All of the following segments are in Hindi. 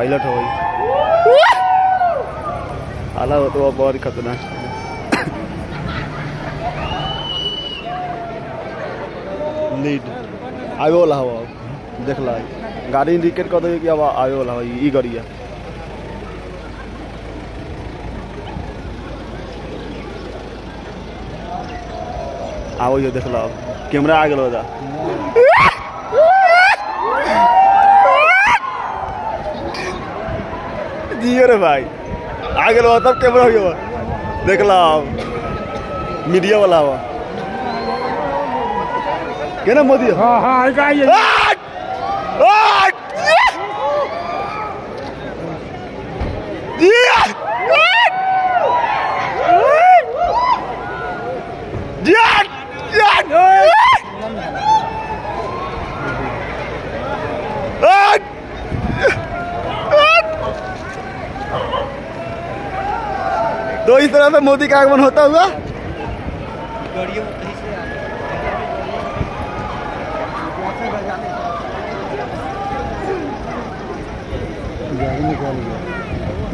पायलट हो आला हो तो बहुत खतरनाक लीड। आवे वाला हवा। देख ला। गाड़ी इंडिकेट कर दे कि अब आवे वाला हो ई गाड़िया आओ ये देख ला। कैमरा आ गेलो रे भाई आ गए तब कैमरा हो देख ला। मीडिया वाला हुआ। क्या केना मोदी? हाँ हाँ तो इस तरह से मोदी का आगमन होता हुआ। गाड़ी निकाल गया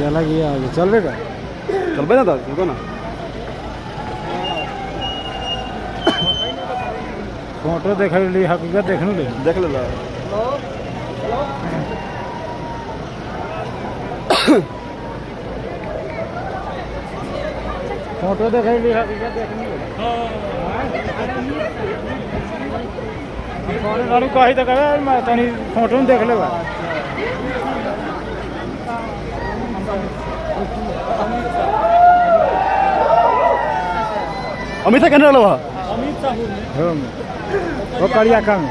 चला गया आगे चल बेटा चलबे ना तो रुको ना फ़ोटो देख ली हकीकत देख ले देख ले ला फ़ोटो देख ली हकीकत देख ले गाड़ी कही तो करे मैं तनी फ़ोटो देख ले बा अमित केना रहलो हम वो करिया कम